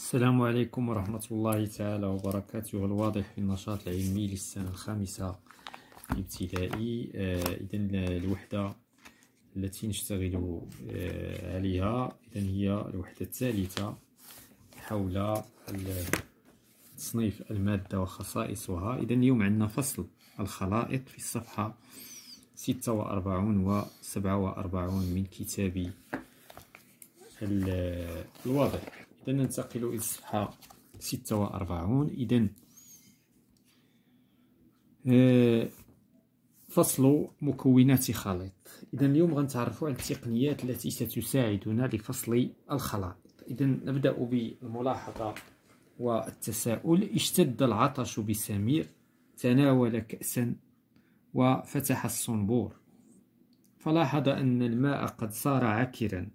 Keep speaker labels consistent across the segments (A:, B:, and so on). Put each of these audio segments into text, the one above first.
A: السلام عليكم ورحمة الله تعالى وبركاته. الواضح في النشاط العلمي للسنة الخامسة الابتدائي. إذا الوحدة التي نشتغل آه، عليها إذا هي الوحدة الثالثة حول تصنيف المادة وخصائصها. إذا اليوم عندنا فصل الخلائط في الصفحة ستة وأربعون وسبعة وأربعون من كتاب الواضح. إذا ننتقل إلى الصفحة ستة وأربعون. إذا آه، فصل مكونات خليط. إذا اليوم غنتعرفوا على التقنيات التي ستساعدنا لفصل الخلائط. إذا نبدأ بالملاحظة والتساؤل. اشتد العطش بسمير تناول كأسا وفتح الصنبور. فلاحظ أن الماء قد صار عكرا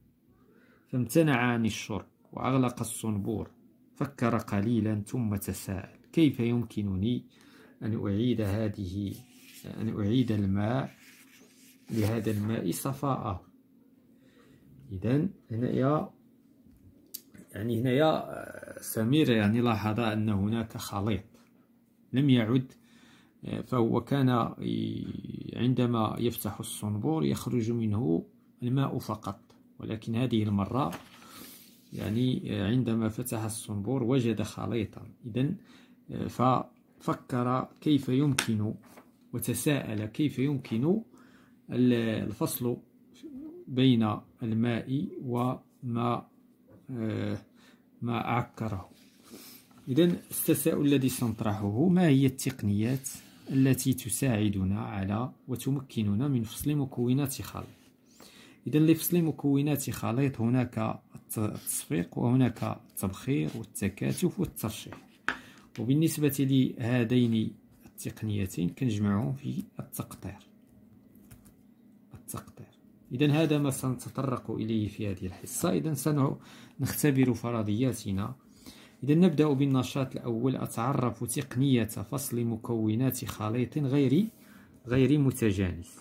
A: فامتنع عن الشرب. وأغلق الصنبور. فكر قليلا ثم تساءل كيف يمكنني أن أعيد هذه أن أعيد الماء؟ لهذا الماء صفاءه إذا هنايا يعني هنايا سمير يعني لاحظ أن هناك خليط لم يعد فهو كان عندما يفتح الصنبور يخرج منه الماء فقط ولكن هذه المرة يعني عندما فتح الصنبور وجد خليطا. إذا ففكر كيف يمكن وتساءل كيف يمكن الفصل بين الماء وما ما عكره. إذا التساؤل الذي سنطرحه ما هي التقنيات التي تساعدنا على وتمكننا من فصل مكونات خليط؟ إذا لفصل مكونات خليط هناك التصفيق وهناك التبخير والتكاتف والترشيح. وبالنسبة لهذين التقنيتين كنجمعهم في التقطير التقطير إذا هذا ما سنتطرق إليه في هذه الحصة. إذا سنختبر فرضياتنا. إذا نبدأ بالنشاط الأول. أتعرف تقنية فصل مكونات خليط غير غير متجانس.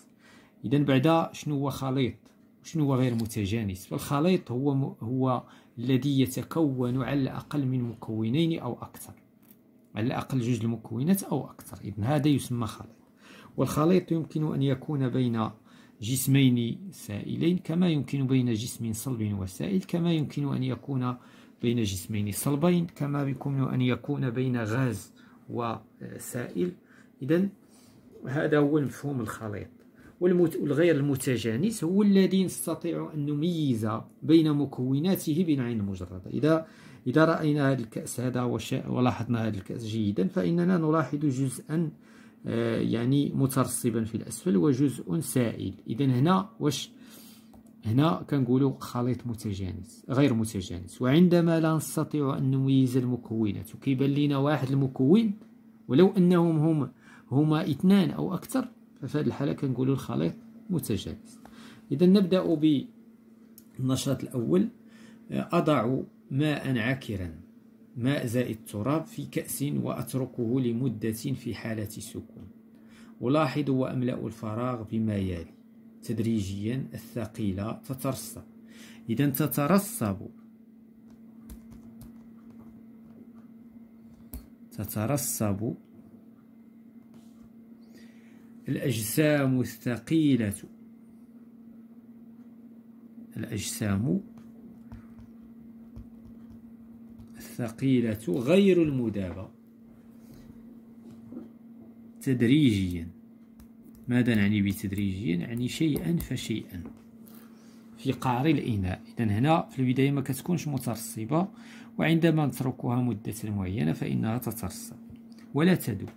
A: إذا بعد شنو هو خليط؟ شنو هو غير متجانس؟ فالخليط هو هو الذي يتكون على الأقل من مكونين أو أكثر. على الأقل جوج المكونات أو أكثر. إذن هذا يسمى خليط. والخليط يمكن أن يكون بين جسمين سائلين كما يمكن بين جسم صلب وسائل كما يمكن أن يكون بين جسمين صلبين كما يمكن أن يكون بين غاز وسائل. إذا هذا هو المفهوم الخليط. والغير المتجانس هو الذي نستطيع أن نميز بين مكوناته بالعين المجردة إذا إذا رأينا هذا الكأس هذا ولاحظنا هذا الكأس جيدا فإننا نلاحظ جزءا آه، يعني مترسبا في الأسفل وجزء سائل. إذا هنا واش هنا كنقولوا خليط متجانس غير متجانس. وعندما لا نستطيع أن نميز المكونات وكيبان لنا واحد المكون ولو أنهم هم هما اثنان أو أكثر ففي هذه الحالة كنقولوا الخليط متجانس. إذا نبدأ بالنشاط الأول. أضع ماء عكرا ماء زائد تراب في كأس وأتركه لمدة في حالة سكون. ألاحظ وأملأ الفراغ بما يلي. تدريجيا الثقيلة تترسب. إذا تترسب تترسب الأجسام الثقيلة. الأجسام الثقيلة غير المدابة تدريجيا. ماذا نعني بتدريجيا؟ يعني شيئا فشيئا. في قعر الإناء. إذا هنا في البداية ما كتكونش مترسبة وعندما نتركها مدة معينة فإنها تترسب. ولا تدوب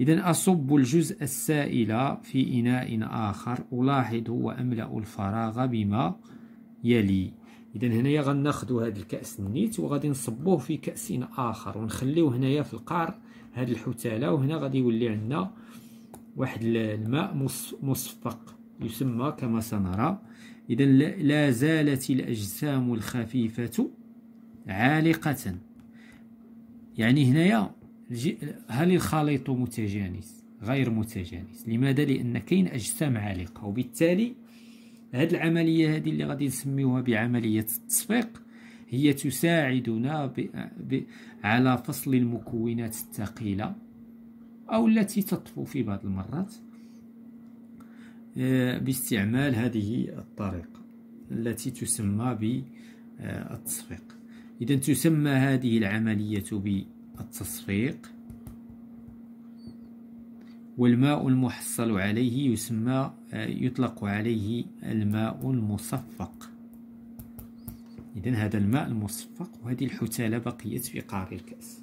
A: إذا أصب الجزء السائل في إناء آخر ألاحظ وأملأ الفراغ بما يلي. إذا هنايا غناخدو هاد الكأس النيت وغادي نصبوه في كأس آخر ونخليوه هنايا في القعر هاد الحتالة وهنا غادي يولي عندنا واحد الماء مصفق يسمى كما سنرى. إذا لا زالت الأجسام الخفيفة عالقة. يعني هنايا هل الخليط متجانس؟ غير متجانس. لماذا؟ لأن كاين أجسام عالقة. وبالتالي هذه العملية هذه اللي غادي نسميوها بعملية التصفيق هي تساعدنا على فصل المكونات الثقيلة أو التي تطفو في بعض المرات آه، باستعمال هذه الطريقة التي تسمى بالتصفيق إذا تسمى هذه العملية بالتصفيق والماء المحصل عليه يسمى يطلق عليه الماء المصفق. إذا هذا الماء المصفق وهذه الحتالة بقيت في قعر الكأس.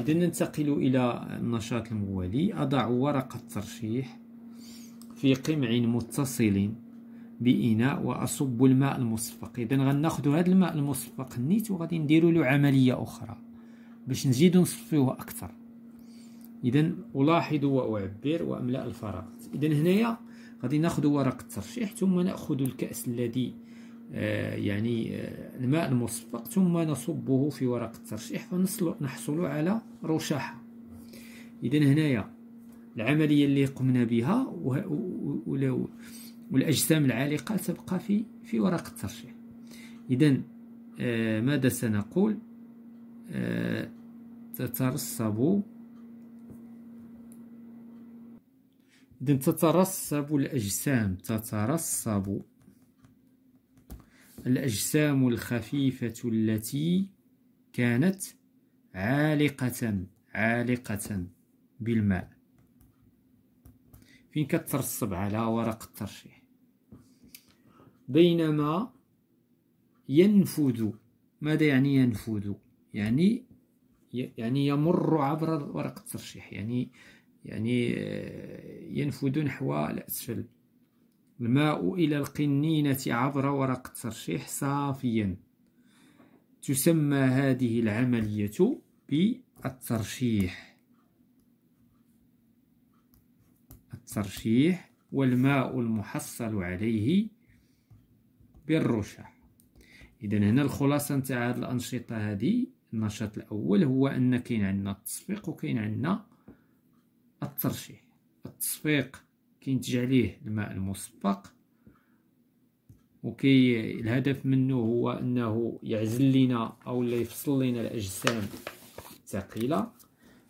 A: إذا ننتقل إلى النشاط الموالي أضع ورقة ترشيح في قمع متصل بإناء وأصب الماء المصفق. إذا غناخدو هذا الماء المصفق نيت وغادي نديرو له عملية أخرى. باش نزيدو نصفيوه أكثر. إذا ألاحظ وأعبر وأملأ الفراغات إذا هنايا غادي ناخدو ورقة الترشيح ثم نأخذ الكأس الذي آه يعني آه الماء المصفق ثم نصبه في ورقة الترشيح فنحصل على رشاحة إذا هنايا العملية اللي قمنا بها ولو والأجسام العالقة تبقى في في ورقة الترشيح إذا آه ماذا سنقول؟ تترسب. إذا تترسب الأجسام تترسب الأجسام الخفيفة التي كانت عالقة عالقة بالماء. فين كترسب على ورق الترشيح؟ بينما ينفذ. ماذا يعني ينفذ؟ يعني يعني يمر عبر ورق الترشيح يعني يعني آه، ينفذ نحو الأسفل. الماء إلى القنينة عبر ورق الترشيح صافيا. تسمى هذه العملية بالترشيح. الترشيح والماء المحصل عليه بالرشح. إذا هنا الخلاصة نتاع هذه الأنشطة هذه. النشاط الأول هو أن كاين عندنا التصفيق وكاين عندنا الترشيح. التصفيق كينتج عليه الماء المصفق وكي الهدف منه هو أنه يعزل لنا أو يفصل لنا الأجسام الثقيلة.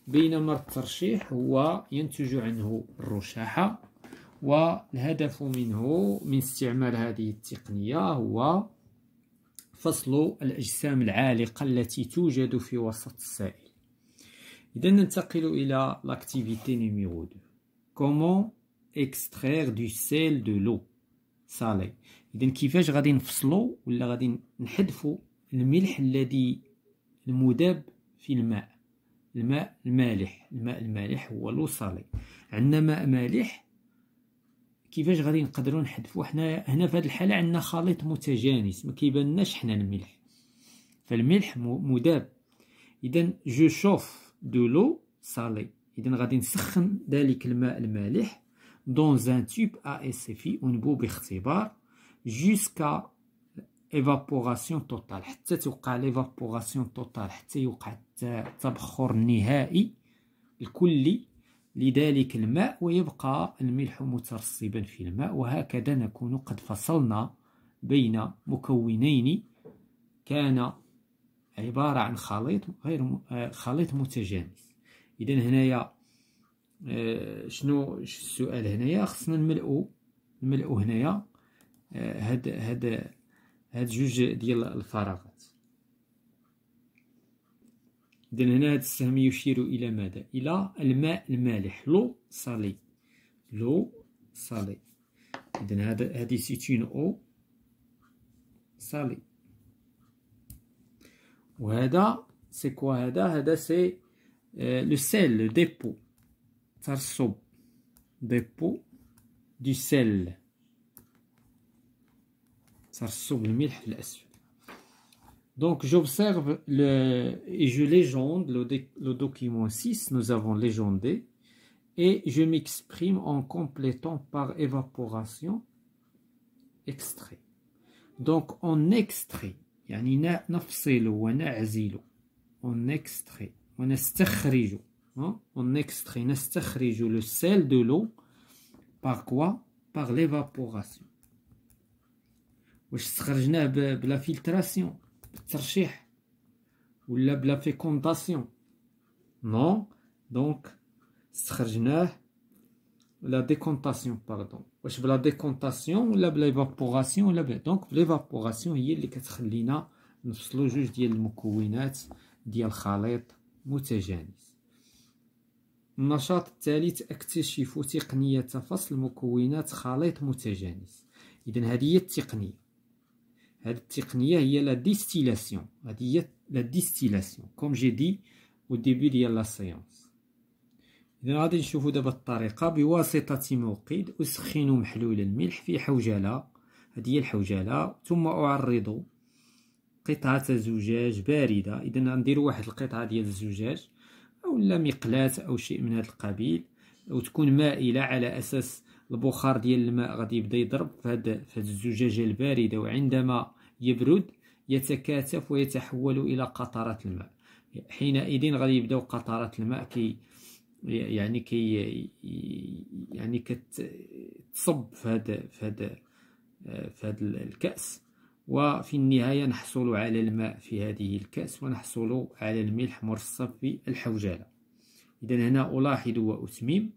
A: بينما الترشيح هو ينتج عنه الرشاحة والهدف منه من استعمال هذه التقنية هو فصل الأجسام العالقة التي توجد في وسط السائل. إذا ننتقل إلى l'activité numéro 2 comment extraire du sel de l'eau? salée إذا كيفاش غادي نفصلو ولا غادي نحذفو الملح الذي المذاب في الماء؟ الماء المالح. الماء المالح هو لو صالي عندنا ماء مالح كيفاش غادي نقدروا نحذفوه حنا هنا في هذه الحالة عندنا خليط متجانس ما كيبانناش حنا الملح. فالملح مذاب اذا je chauffe de l'eau salée اذا غادي نسخن ذلك الماء المالح dans un tube à essai في انبوب اختبار jusqu'à évaporation totale حتى توقع l'évaporation totale حتى يوقع التبخر النهائي الكلي لذلك الماء ويبقى الملح مترسبا في الماء وهكذا نكون قد فصلنا بين مكونين كان عبارة عن خليط غير آه، خليط متجانس. إذا هنايا آه، شنو السؤال هنايا؟ خصنا نملؤو نملؤو هنايا آه، هاد هاد هاد جوج ديال الفراغات. إذا هنا هاد السهم يشير إلى ماذا؟ إلى الماء المالح l'eau salée. l'eau salée. إذا هذا هذه c'est une eau salée. وهذا c'est quoi هذا؟ هذا c'est le sel le dépôt ترسب dépôt de sel ترسب الملح الأسفل Donc j'observe le, et je légende le, le, document 6, nous avons légendé, et je m'exprime en complétant par évaporation extrait. Donc on extrait يعني نفصل ونعزل on extrait ونستخرج on extrait نستخرج le sel de l'eau par quoi par l'évaporation واش استخرجناه بلا فلتراسيون بالترشيح ولا ب la décantation non donc استخرجناه la décantation pardon واش ب la décantation ولا ب l'évaporation ولا بلا donc l'évaporation هي اللي كتخلينا نفصلو جوج ديال المكونات ديال خليط متجانس النشاط الثالث اكتشف تقنية فصل مكونات خليط متجانس اذا هذه هي التقنية هذه التقنية هي la distillation هذه هي la distillation comme j'ai dit au début ديال la séance إذا غادي نشوفو دابا الطريقة بواسطة موقد أسخن محلول الملح في حوجلة. هذه هي الحوجلة. ثم أعرض قطعة زجاج باردة. إذا غنديرو واحد القطعة ديال الزجاج أولا مقلاة أو شيء من هذا القبيل. وتكون مائلة على أساس البخار ديال الماء غادي يبدا يضرب في هاد الزجاجة الباردة وعندما يبرد يتكاثف ويتحول إلى قطرات الماء. حينئذ غادي يبداو قطرات الماء كي يعني كي يعني كتصب في هذا في هذا في هذا الكأس. وفي النهاية نحصل على الماء في هذه الكأس ونحصل على الملح مرصب في الحوجالة. إذا هنا ألاحظ وأتمم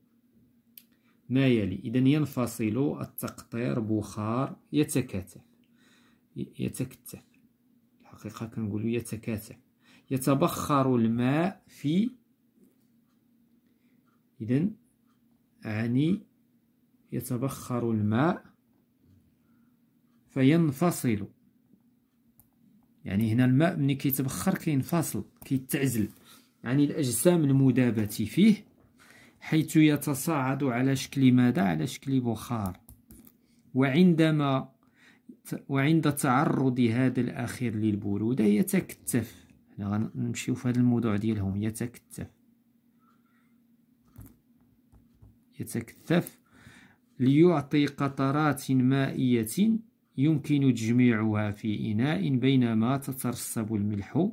A: ما يلي؟ إذا ينفصل التقطير بخار يتكاثف يتكتف. الحقيقة كنقولو يتكاثف يتبخر الماء في إذا أعني يتبخر الماء فينفصل. يعني هنا الماء ملي كيتبخر كينفصل كيتعزل. يعني الأجسام المذابة فيه حيث يتصاعد على شكل ماذا؟ على شكل بخار. وعندما وعند تعرض هذا الأخير للبرودة يتكتف. هنا غنمشيو في هذا الموضوع ديالهم. يتكتف. يتكثف ليعطي قطرات مائية يمكن تجميعها في إناء بينما تترسب الملح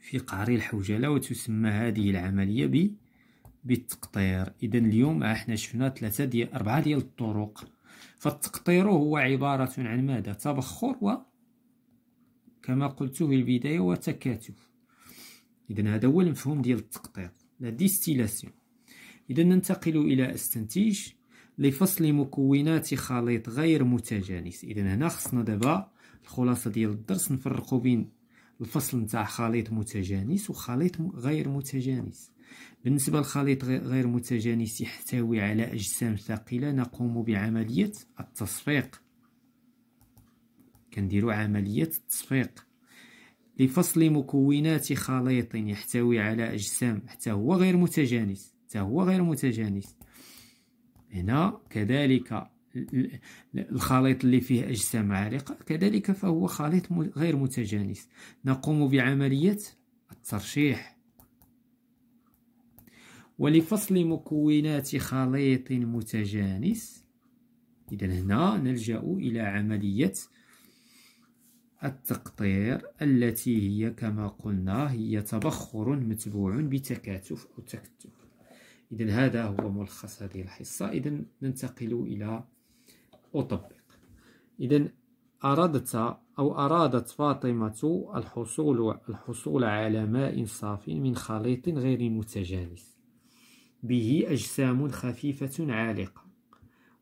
A: في قعر الحوجلة وتسمى هذه العملية ب بالتقطير. إذا اليوم إحنا شفنا ثلاثة ديال أربعة ديال الطرق. فالتقطير هو عبارة عن ماذا؟ تبخر و كما قلت في البداية وتكاثف إذا هذا هو المفهوم ديال التقطير. la distillation. إذا ننتقل إلى أستنتج لفصل مكونات خليط غير متجانس. إذا هنا خصنا دابا الخلاصة ديال الدرس نفرقو بين الفصل نتاع خليط متجانس وخليط غير متجانس. بالنسبة للخليط غير متجانس يحتوي على أجسام ثقيلة نقوم بعملية التصفيق. كنديرو عملية التصفيق. لفصل مكونات خليط يحتوي على أجسام حتى هو غير متجانس حتى هو غير متجانس. هنا كذلك الخليط اللي فيه أجسام عالقة كذلك فهو خليط غير متجانس. نقوم بعملية الترشيح. ولفصل مكونات خليط متجانس. إذا هنا نلجأ إلى عملية التقطير التي هي كما قلنا هي تبخر متبوع بتكاتف أو تكتف. إذا هذا هو ملخص هذه الحصة. إذا ننتقل إلى أطبق. إذا أردت أو أرادت فاطمة الحصول الحصول على ماء صاف من خليط غير متجانس. به أجسام خفيفة عالقة.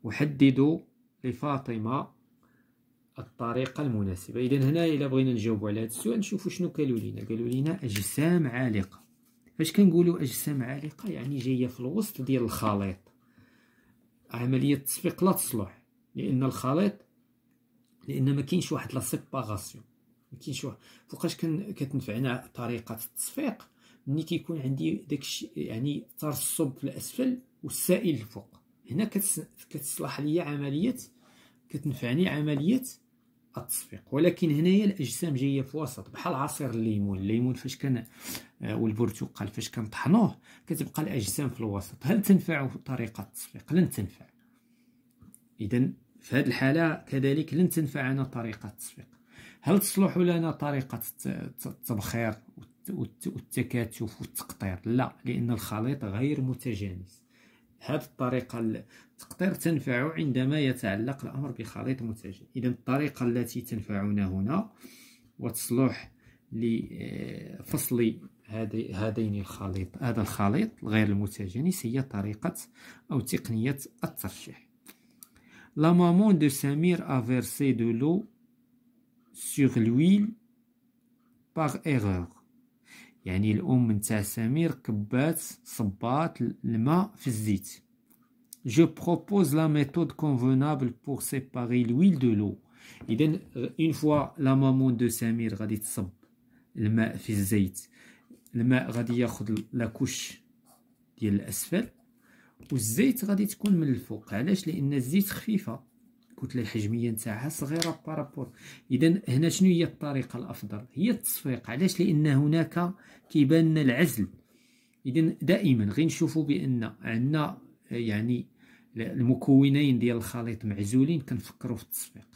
A: أحدد لفاطمة الطريقة المناسبة. إذا هنا إلا بغينا نجاوب على هذا السؤال نشوفوا شنو قالوا لنا قالوا لنا أجسام عالقة. فاش كنقولوا أجسام عالقة؟ يعني جاية في الوسط ديال الخليط. عملية التصفيق لا تصلح. لأن الخليط لأن ما كاينش واحد لا سيباغاسيون ما كاينش واحد. فوقاش كتنفعنا طريقة التصفيق؟ ملي كيكون عندي داكشي يعني ترسب في الأسفل والسائل الفوق. هنا كتصلح ليا عملية كتنفعني عملية التصفيق. ولكن هنايا الأجسام جاية في وسط. بحال عصير الليمون. الليمون فاش كان آه، والبرتقال فاش كنطحنوه كتبقى الأجسام في الوسط. هل تنفع طريقة التصفيق؟ لن تنفع. اذا في هذه الحالة كذلك لن تنفعنا طريقة التصفيق. هل تصلح لنا طريقة التبخير والتكاتف والتقطير؟ لا لأن الخليط غير متجانس. هذه الطريقة التقطير تنفع عندما يتعلق الأمر بخليط متجانس. إذا الطريقة التي تنفعنا هنا وتصلح لفصل هذين الخليط هذا الخليط غير المتجانس هي طريقة أو تقنية الترشيح. La maman de Samir a versé de l'eau sur l'huile par erreur يعني الأم نتاع سمير كبات صبات الماء في الزيت Je propose la méthode convenable pour séparer l'huile de l'eau إذا une fois la maman de سمير غادي تصب الماء في الزيت الماء غادي ياخذ لاكوش ديال الاسفل والزيت غادي تكون من الفوق. علاش؟ لأن الزيت خفيفة. الكتله الحجميه نتاعها صغيرة بارابور. اذا هنا شنو هي الطريقة الأفضل؟ هي التصفيق. علاش؟ لأن هناك كيبان لنا العزل. اذا دائما غير نشوفوا بأن عندنا يعني المكونين ديال الخليط معزولين كنفكروا في التصفيق.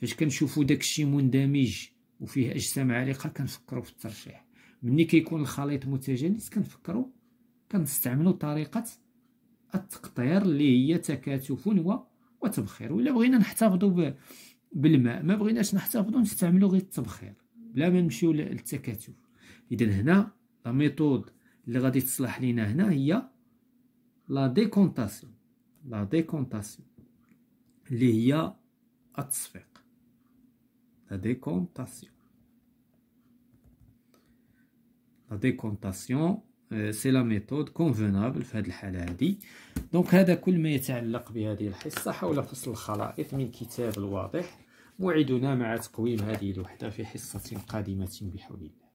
A: فاش كنشوفوا داكشي مندمج وفيه أجسام عالقة كنفكروا في الترشيح. ملي كيكون الخليط متجانس كنفكروا كنستعملوا طريقة التقطير اللي هي تكاتف وتبخير. ولا بغينا نحتفظوا بالماء ما بغيناش نحتفظوا نستعملوا غير التبخير. بلا ما نمشيو للتكاتف. اذا هنا لا ميثود اللي غادي تصلح لينا هنا هي la décantation la décantation اللي هي التصفيق. la décantation la décantation c'est la méthode convenable في هذه الحالة هذه donc هذا كل ما يتعلق بهذه الحصة حول فصل الخلائط من كتاب الواضح موعدنا مع تقويم هذه الوحدة في حصة قادمة بحول الله.